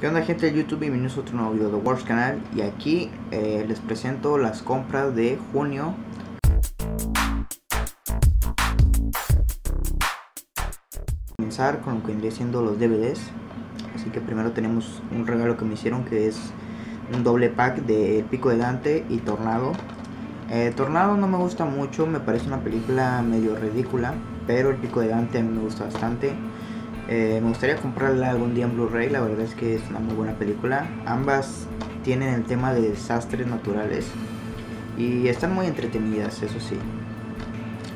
¿Qué onda gente de YouTube? Bienvenidos a otro nuevo video de Wars Canal. Y aquí eh, les presento las compras de junio. Comenzar con lo que vendría siendo los DVDs Así que primero tenemos un regalo que me hicieron que es un doble pack de Pico de Dante y Tornado. Eh, Tornado no me gusta mucho, me parece una película medio ridícula Pero El Pico de Dante a mí me gusta bastante eh, me gustaría comprarla algún día en Blu-ray, la verdad es que es una muy buena película. Ambas tienen el tema de desastres naturales y están muy entretenidas, eso sí.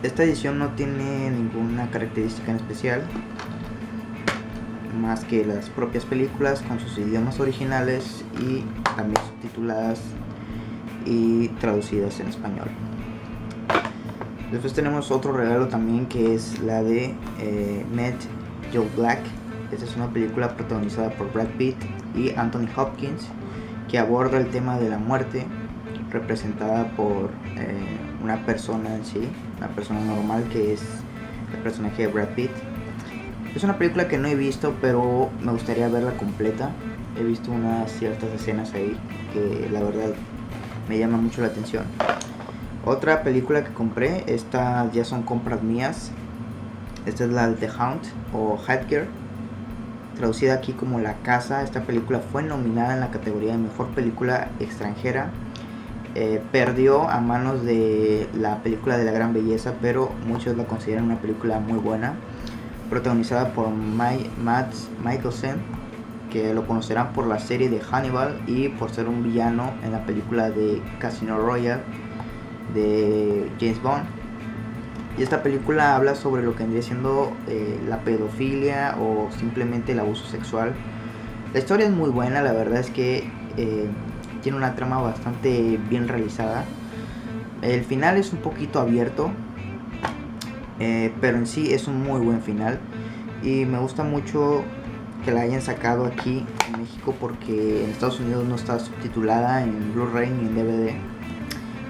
Esta edición no tiene ninguna característica en especial, más que las propias películas con sus idiomas originales y también subtituladas y traducidas en español. Después tenemos otro regalo también que es la de eh, Joe Black. Esta es una película protagonizada por Brad Pitt y Anthony Hopkins que aborda el tema de la muerte representada por eh, una persona en sí, una persona normal que es el personaje de Brad Pitt. Es una película que no he visto, pero me gustaría verla completa. He visto unas ciertas escenas ahí que la verdad me llama mucho la atención. Otra película que compré, estas ya son compras mías, esta es la de The Hound o Headgear, traducida aquí como La Casa. Esta película fue nominada en la categoría de Mejor Película Extranjera. Eh, perdió a manos de la película de la Gran Belleza, pero muchos la consideran una película muy buena. Protagonizada por Matt Mikkelsen, que lo conocerán por la serie de Hannibal y por ser un villano en la película de Casino Royale de James Bond. Y esta película habla sobre lo que vendría siendo eh, la pedofilia o simplemente el abuso sexual. La historia es muy buena, la verdad es que eh, tiene una trama bastante bien realizada. El final es un poquito abierto, eh, pero en sí es un muy buen final. Y me gusta mucho que la hayan sacado aquí en México porque en Estados Unidos no está subtitulada en Blu-ray ni en DVD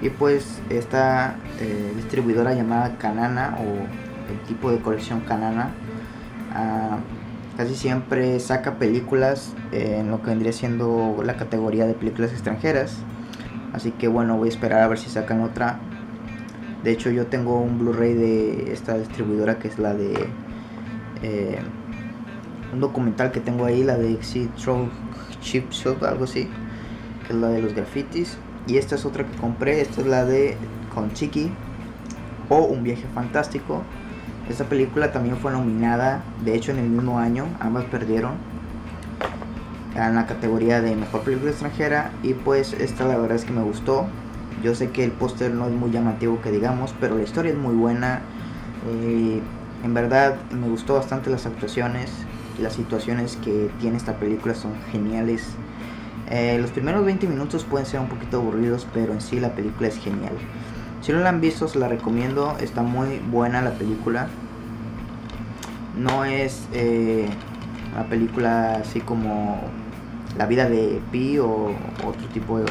y pues esta eh, distribuidora llamada Canana o el tipo de colección Canana ah, casi siempre saca películas en lo que vendría siendo la categoría de películas extranjeras. Así que bueno voy a esperar a ver si sacan otra. De hecho yo tengo un blu-ray de esta distribuidora que es la de eh, un documental que tengo ahí la de Exit Chip Shop algo así que es la de los grafitis y esta es otra que compré, esta es la de Con Chiqui o Un viaje fantástico. Esta película también fue nominada, de hecho en el mismo año, ambas perdieron en la categoría de mejor película extranjera y pues esta la verdad es que me gustó. Yo sé que el póster no es muy llamativo que digamos, pero la historia es muy buena. Eh, en verdad me gustó bastante las actuaciones las situaciones que tiene esta película son geniales. Eh, los primeros 20 minutos pueden ser un poquito aburridos, pero en sí la película es genial. Si no la han visto, se la recomiendo. Está muy buena la película. No es eh, una película así como La vida de Pi o otro tipo de,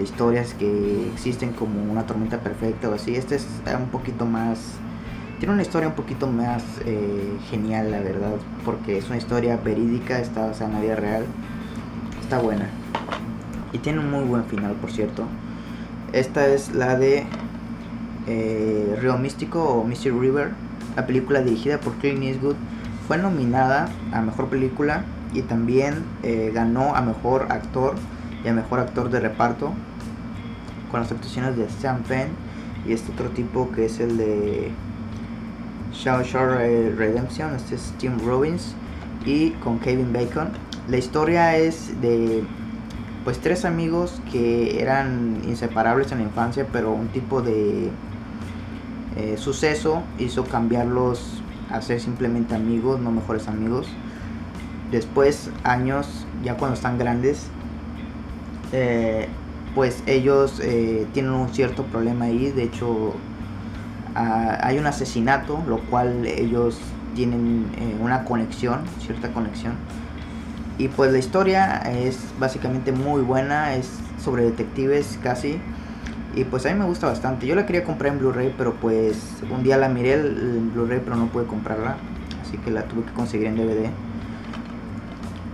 historias que existen como Una tormenta perfecta o así. Este es un poquito más... Tiene una historia un poquito más eh, genial, la verdad, porque es una historia verídica, está basada en la vida real está buena. Y tiene un muy buen final, por cierto. Esta es la de eh, Río Místico o Mystery River. La película dirigida por Clint Eastwood fue nominada a Mejor Película y también eh, ganó a Mejor Actor y a Mejor Actor de Reparto con las actuaciones de Sam Penn y este otro tipo que es el de Shaw Redemption, este es Tim Robbins y con Kevin Bacon la historia es de pues tres amigos que eran inseparables en la infancia, pero un tipo de eh, suceso hizo cambiarlos a ser simplemente amigos, no mejores amigos. Después, años, ya cuando están grandes, eh, pues ellos eh, tienen un cierto problema ahí. De hecho, hay un asesinato, lo cual ellos tienen una conexión, cierta conexión y pues la historia es básicamente muy buena, es sobre detectives casi. Y pues a mí me gusta bastante. Yo la quería comprar en Blu-ray, pero pues un día la miré en Blu-ray, pero no pude comprarla. Así que la tuve que conseguir en DVD.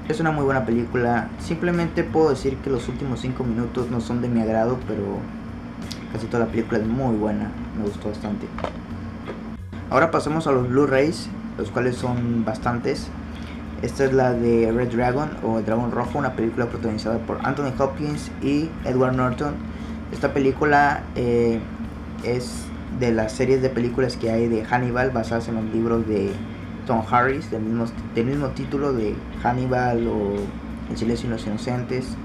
Es una muy buena película. Simplemente puedo decir que los últimos 5 minutos no son de mi agrado, pero casi toda la película es muy buena. Me gustó bastante. Ahora pasamos a los Blu-rays, los cuales son bastantes. Esta es la de Red Dragon o El Dragón Rojo, una película protagonizada por Anthony Hopkins y Edward Norton. Esta película eh, es de las series de películas que hay de Hannibal basadas en los libros de Tom Harris del mismo, del mismo título de Hannibal o El silencio de los inocentes.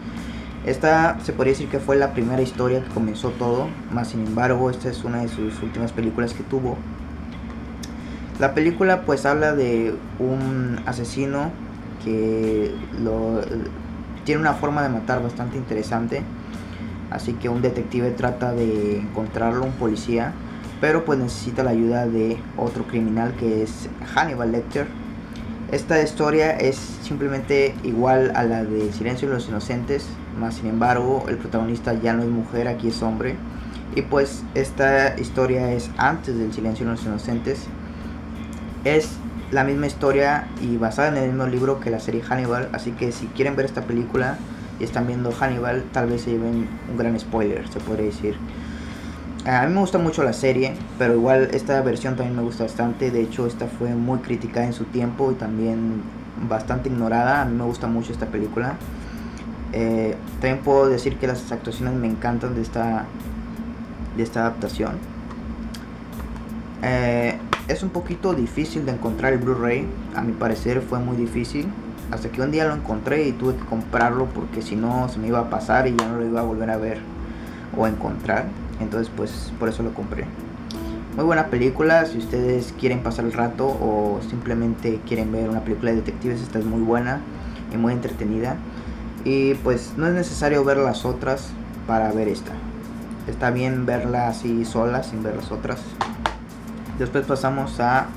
Esta se podría decir que fue la primera historia que comenzó todo, más sin embargo esta es una de sus últimas películas que tuvo. La película pues habla de un asesino que lo, tiene una forma de matar bastante interesante. Así que un detective trata de encontrarlo, un policía, pero pues necesita la ayuda de otro criminal que es Hannibal Lecter. Esta historia es simplemente igual a la de Silencio de los Inocentes, más sin embargo el protagonista ya no es mujer, aquí es hombre. Y pues esta historia es antes del Silencio de los Inocentes. Es la misma historia y basada en el mismo libro que la serie Hannibal, así que si quieren ver esta película y están viendo Hannibal, tal vez se lleven un gran spoiler, se podría decir. A mí me gusta mucho la serie, pero igual esta versión también me gusta bastante. De hecho, esta fue muy criticada en su tiempo y también bastante ignorada. A mí me gusta mucho esta película. Eh, también puedo decir que las actuaciones me encantan de esta, de esta adaptación. Eh, es un poquito difícil de encontrar el Blu-ray. A mi parecer fue muy difícil. Hasta que un día lo encontré y tuve que comprarlo porque si no se me iba a pasar y ya no lo iba a volver a ver o encontrar. Entonces pues por eso lo compré. Muy buena película, si ustedes quieren pasar el rato o simplemente quieren ver una película de detectives, esta es muy buena y muy entretenida. Y pues no es necesario ver las otras para ver esta. Está bien verla así sola, sin ver las otras. Después pasamos a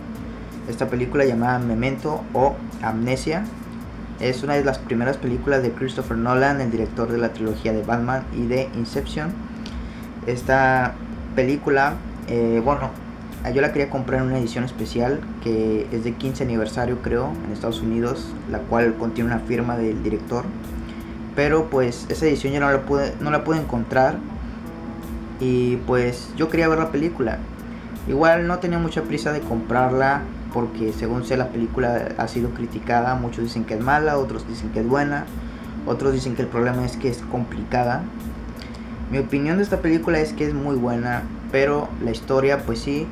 esta película llamada Memento o Amnesia. Es una de las primeras películas de Christopher Nolan, el director de la trilogía de Batman y de Inception esta película, eh, bueno, yo la quería comprar en una edición especial que es de 15 aniversario creo en Estados Unidos, la cual contiene una firma del director. Pero pues esa edición ya no la pude, no la pude encontrar y pues yo quería ver la película. Igual no tenía mucha prisa de comprarla porque según sé la película ha sido criticada, muchos dicen que es mala, otros dicen que es buena, otros dicen que el problema es que es complicada mi opinión de esta película es que es muy buena, pero la historia pues sí,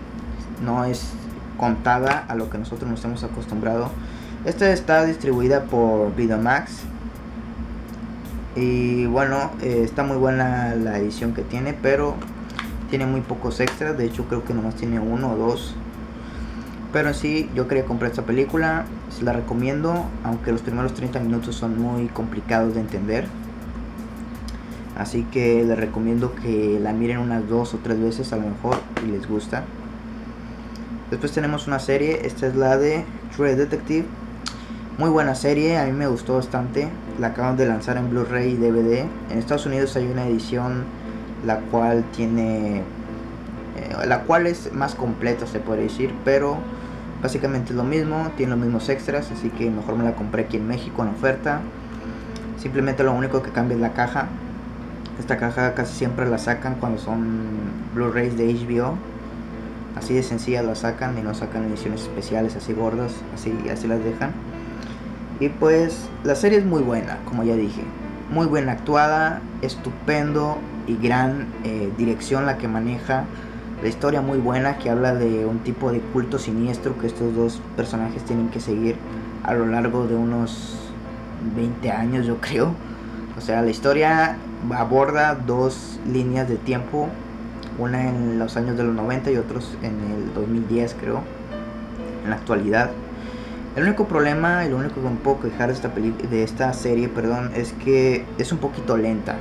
no es contada a lo que nosotros nos hemos acostumbrado. Esta está distribuida por Videomax. Y bueno, eh, está muy buena la edición que tiene, pero tiene muy pocos extras. De hecho, creo que nomás tiene uno o dos. Pero en sí, yo quería comprar esta película. Se la recomiendo, aunque los primeros 30 minutos son muy complicados de entender. Así que les recomiendo que la miren unas dos o tres veces a lo mejor y les gusta. Después tenemos una serie, esta es la de True Detective. Muy buena serie, a mí me gustó bastante. La acaban de lanzar en Blu-ray y DVD. En Estados Unidos hay una edición la cual tiene eh, la cual es más completa se puede decir, pero básicamente es lo mismo, tiene los mismos extras, así que mejor me la compré aquí en México en oferta. Simplemente lo único que cambia es la caja, esta caja casi siempre la sacan cuando son Blu-rays de HBO. Así de sencilla la sacan y no sacan ediciones especiales así gordas, así, así las dejan. Y pues la serie es muy buena, como ya dije. Muy buena actuada, estupendo y gran eh, dirección la que maneja. La historia muy buena que habla de un tipo de culto siniestro que estos dos personajes tienen que seguir a lo largo de unos 20 años yo creo. O sea, la historia aborda dos líneas de tiempo, una en los años de los 90 y otros en el 2010 creo, en la actualidad. El único problema, el único que me puedo quejar de esta, de esta serie perdón, es que es un poquito lenta.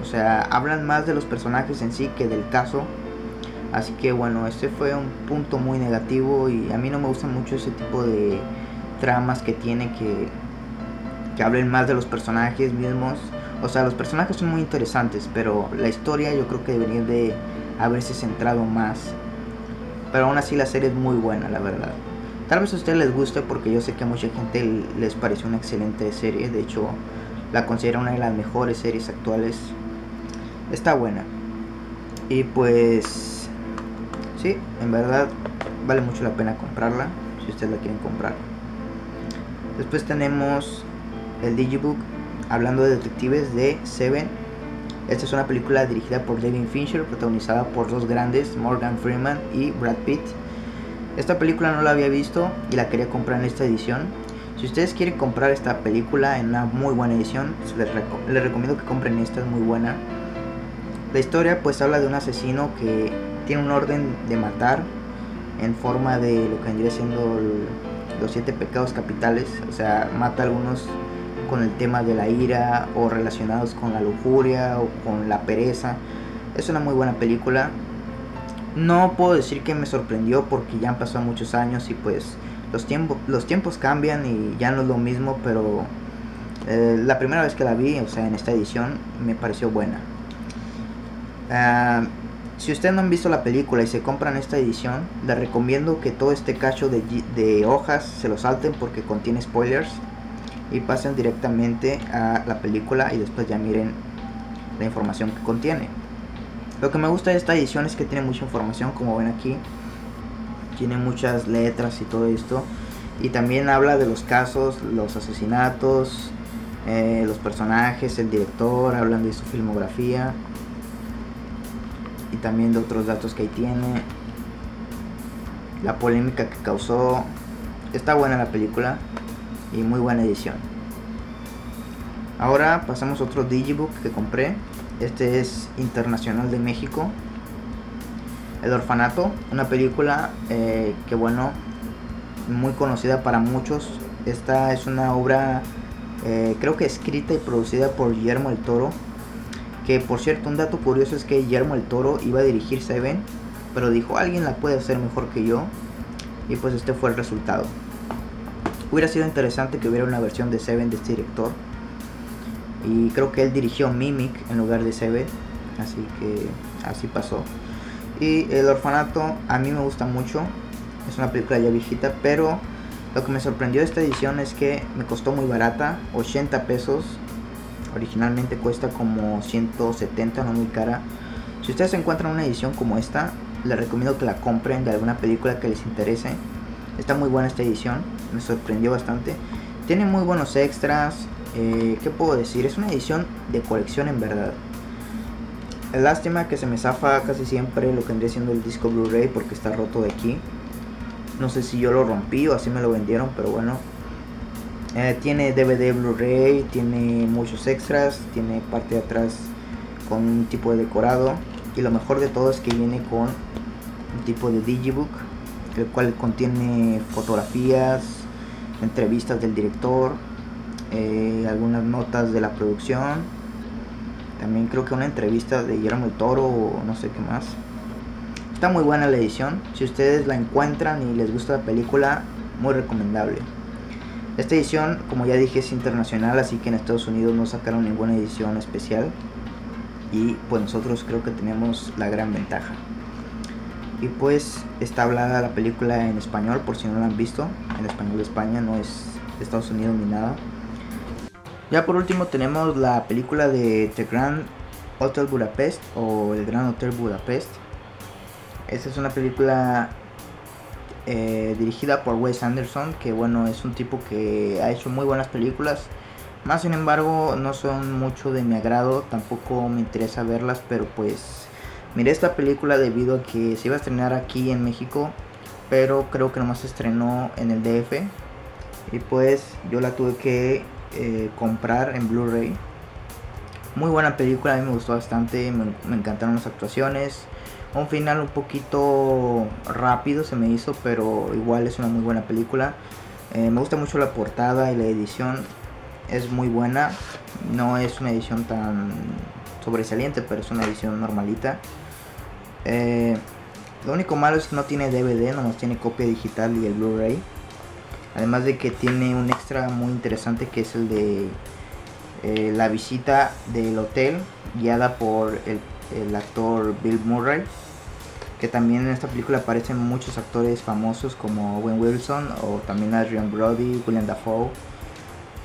O sea, hablan más de los personajes en sí que del caso. Así que bueno, este fue un punto muy negativo y a mí no me gusta mucho ese tipo de tramas que tiene que, que hablen más de los personajes mismos o sea, los personajes son muy interesantes, pero la historia yo creo que debería de haberse centrado más. Pero aún así la serie es muy buena, la verdad. Tal vez a ustedes les guste porque yo sé que a mucha gente les pareció una excelente serie. De hecho, la considero una de las mejores series actuales. Está buena. Y pues, sí, en verdad vale mucho la pena comprarla si ustedes la quieren comprar. Después tenemos el Digibook hablando de detectives de Seven. Esta es una película dirigida por David Fincher, protagonizada por dos grandes, Morgan Freeman y Brad Pitt. Esta película no la había visto y la quería comprar en esta edición. Si ustedes quieren comprar esta película en una muy buena edición, les, recomiendo que compren esta, es muy buena. La historia pues habla de un asesino que tiene un orden de matar en forma de lo que vendría siendo los siete pecados capitales, o sea, mata a algunos con el tema de la ira o relacionados con la lujuria o con la pereza. Es una muy buena película, no puedo decir que me sorprendió porque ya han pasado muchos años y pues los, tiempos los tiempos cambian y ya no es lo mismo, pero eh, la primera vez que la vi, o sea, en esta edición, me pareció buena. Ah, si ustedes no han visto la película y se compran esta edición, les recomiendo que todo este cacho de, de hojas se lo salten porque contiene spoilers y pasen directamente a la película y después ya miren la información que contiene. Lo que me gusta de esta edición es que tiene mucha información, como ven aquí. Tiene muchas letras y todo esto. Y también habla de los casos, los asesinatos, eh, los personajes, el director, hablan de su filmografía. Y también de otros datos que ahí tiene. La polémica que causó. Está buena la película y muy buena edición. Ahora pasamos a otro digibook que compré. Este es Internacional de México. El Orfanato, una película eh, que bueno, muy conocida para muchos. Esta es una obra eh, creo que escrita y producida por Guillermo el Toro. Que por cierto, un dato curioso es que Guillermo el Toro iba a dirigir Seven, pero dijo alguien la puede hacer mejor que yo. Y pues este fue el resultado. Hubiera sido interesante que hubiera una versión de Seven de este director y creo que él dirigió Mimic en lugar de Seven. Así que así pasó. Y El Orfanato a mí me gusta mucho. Es una película ya viejita, pero lo que me sorprendió de esta edición es que me costó muy barata, 80 pesos. Originalmente cuesta como 170, no muy cara. Si ustedes encuentran una edición como esta, les recomiendo que la compren de alguna película que les interese. Está muy buena esta edición, me sorprendió bastante. Tiene muy buenos extras, eh, ¿Qué puedo decir? Es una edición de colección en verdad. Lástima que se me zafa casi siempre lo que vendría siendo el disco Blu-ray porque está roto de aquí. No sé si yo lo rompí o así me lo vendieron, pero bueno. Eh, tiene DVD Blu-ray, tiene muchos extras, tiene parte de atrás con un tipo de decorado. Y lo mejor de todo es que viene con un tipo de digibook, el cual contiene fotografías, entrevistas del director, eh, algunas notas de la producción, también creo que una entrevista de Guillermo el Toro o no sé qué más. Está muy buena la edición, si ustedes la encuentran y les gusta la película, muy recomendable. Esta edición, como ya dije, es internacional, así que en Estados Unidos no sacaron ninguna edición especial. Y pues nosotros creo que tenemos la gran ventaja. Y pues está hablada la película en español, por si no la han visto. En español de España, no es Estados Unidos ni nada. Ya por último tenemos la película de The Grand Hotel Budapest o El Gran Hotel Budapest. Esta es una película eh, dirigida por Wes Anderson, que bueno, es un tipo que ha hecho muy buenas películas. Más sin embargo, no son mucho de mi agrado, tampoco me interesa verlas, pero pues miré esta película debido a que se iba a estrenar aquí en México, pero creo que nomás se estrenó en el DF. Y pues yo la tuve que eh, comprar en Blu-ray. Muy buena película, a mí me gustó bastante, me, encantaron las actuaciones. Un final un poquito rápido se me hizo, pero igual es una muy buena película. Eh, me gusta mucho la portada y la edición es muy buena. No es una edición tan sobresaliente, pero es una edición normalita. Eh, lo único malo es que no tiene DVD, nomás tiene copia digital y el Blu-ray. Además de que tiene un extra muy interesante que es el de eh, la visita del hotel guiada por el, actor Bill Murray. que también en esta película aparecen muchos actores famosos como Owen Wilson o también Adrian Brody, William Dafoe.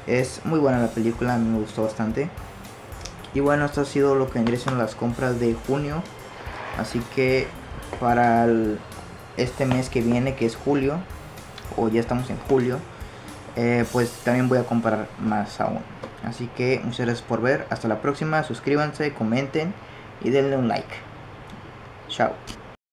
Es muy buena la película, a mí me gustó bastante. Y bueno, esto ha sido lo que ingresan las compras de junio. Así que para este mes que viene, que es julio, o ya estamos en julio, eh, pues también voy a comprar más aún. Así que muchas gracias por ver. Hasta la próxima. Suscríbanse, comenten y denle un like. Chao.